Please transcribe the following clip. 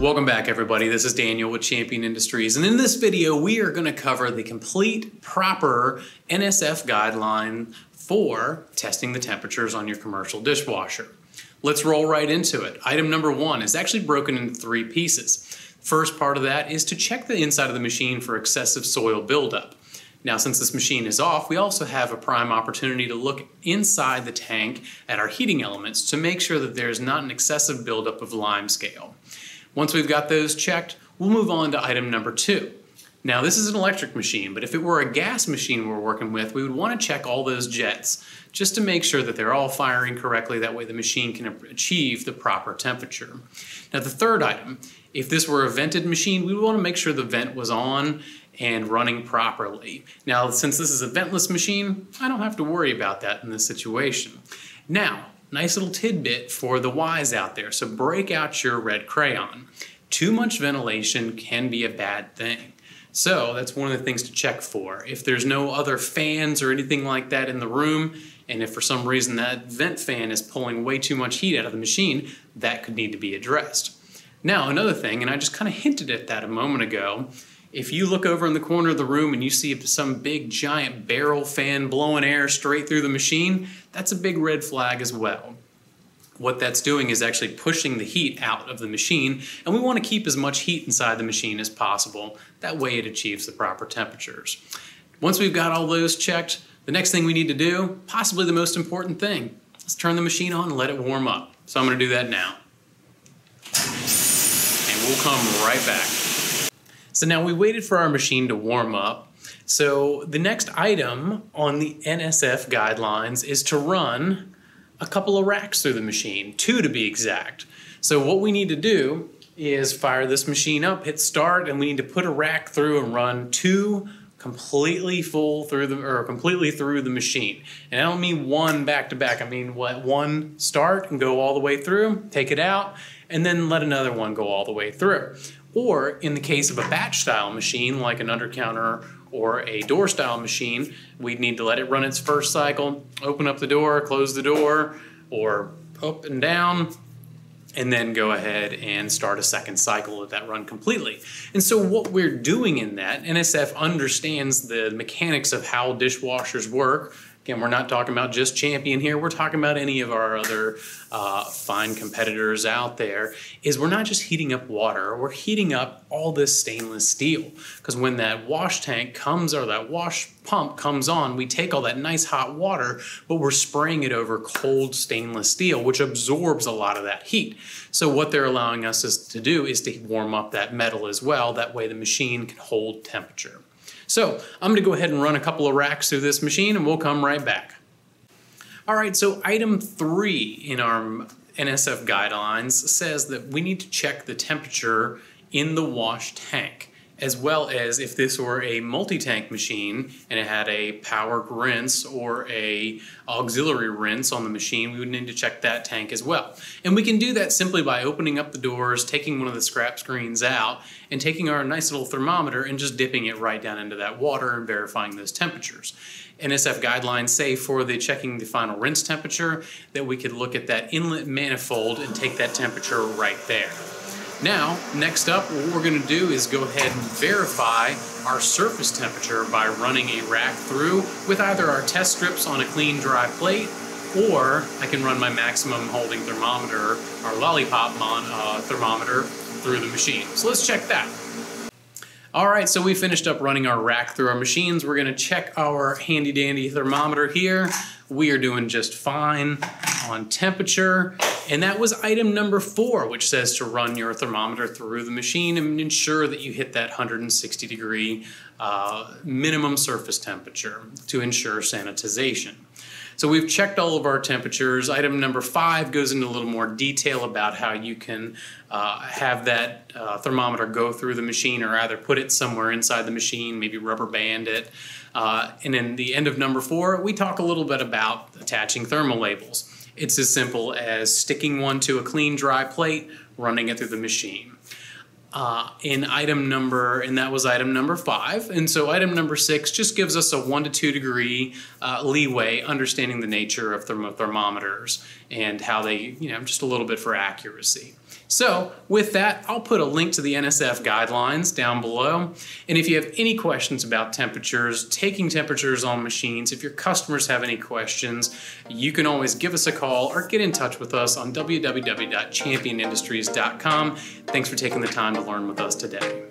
Welcome back everybody, this is Daniel with Champion Industries and in this video we are going to cover the complete proper NSF guideline for testing the temperatures on your commercial dishwasher. Let's roll right into it. Item number one is actually broken into three pieces. First part of that is to check the inside of the machine for excessive soil buildup. Now, since this machine is off, we also have a prime opportunity to look inside the tank at our heating elements to make sure that there's not an excessive buildup of lime scale. Once we've got those checked, we'll move on to item number two. Now, this is an electric machine, but if it were a gas machine we're working with, we would want to check all those jets just to make sure that they're all firing correctly. That way the machine can achieve the proper temperature. Now, the third item, if this were a vented machine, we would want to make sure the vent was on and running properly. Now, since this is a ventless machine, I don't have to worry about that in this situation. Now, nice little tidbit for the wise out there. So break out your red crayon. Too much ventilation can be a bad thing. So that's one of the things to check for. If there's no other fans or anything like that in the room, and if for some reason that vent fan is pulling way too much heat out of the machine, that could need to be addressed. Now, another thing, and I just kind of hinted at that a moment ago, if you look over in the corner of the room and you see some big giant barrel fan blowing air straight through the machine, that's a big red flag as well. What that's doing is actually pushing the heat out of the machine, and we want to keep as much heat inside the machine as possible. That way it achieves the proper temperatures. Once we've got all those checked, the next thing we need to do, possibly the most important thing, is turn the machine on and let it warm up. So I'm going to do that now. And we'll come right back. So now we waited for our machine to warm up. So the next item on the NSF guidelines is to run a couple of racks through the machine, two to be exact. So what we need to do is fire this machine up, hit start, and we need to put a rack through and run two completely full through the or completely through the machine. And I don't mean one back to back. I mean what one start and go all the way through, take it out, and then let another one go all the way through. Or in the case of a batch style machine like an undercounter or a door style machine, we'd need to let it run its first cycle, open up the door, close the door, or up and down, and then go ahead and start a second cycle of that run completely. And so what we're doing in that, NSF understands the mechanics of how dishwashers work, Again, we're not talking about just Champion here. We're talking about any of our other uh, fine competitors out there. Is we're not just heating up water, we're heating up all this stainless steel. Because when that wash tank comes or that wash pump comes on, we take all that nice hot water, but we're spraying it over cold stainless steel, which absorbs a lot of that heat. So what they're allowing us to do is to warm up that metal as well. That way the machine can hold temperature. So I'm gonna go ahead and run a couple of racks through this machine and we'll come right back. All right, so item three in our NSF guidelines says that we need to check the temperature in the wash tank as well as if this were a multi-tank machine and it had a power rinse or a auxiliary rinse on the machine, we would need to check that tank as well. And we can do that simply by opening up the doors, taking one of the scrap screens out, and taking our nice little thermometer and just dipping it right down into that water and verifying those temperatures. NSF guidelines say for the checking the final rinse temperature that we could look at that inlet manifold and take that temperature right there. Now, next up, what we're going to do is go ahead and verify our surface temperature by running a rack through with either our test strips on a clean dry plate or I can run my maximum holding thermometer, our lollipop mon, uh, thermometer through the machine. So let's check that. All right, so we finished up running our rack through our machines. We're gonna check our handy dandy thermometer here. We are doing just fine on temperature. And that was item number four, which says to run your thermometer through the machine and ensure that you hit that 160 degree uh, minimum surface temperature to ensure sanitization. So we've checked all of our temperatures. Item number five goes into a little more detail about how you can uh, have that uh, thermometer go through the machine or either put it somewhere inside the machine, maybe rubber band it. Uh, and in the end of number four, we talk a little bit about attaching thermal labels. It's as simple as sticking one to a clean, dry plate, running it through the machine. Uh, in item number, and that was item number five. And so item number six just gives us a one to two degree uh, leeway, understanding the nature of thermo thermometers and how they, you know, just a little bit for accuracy. So, with that, I'll put a link to the NSF guidelines down below. And if you have any questions about temperatures, taking temperatures on machines, if your customers have any questions, you can always give us a call or get in touch with us on www.championindustries.com. Thanks for taking the time to learn with us today.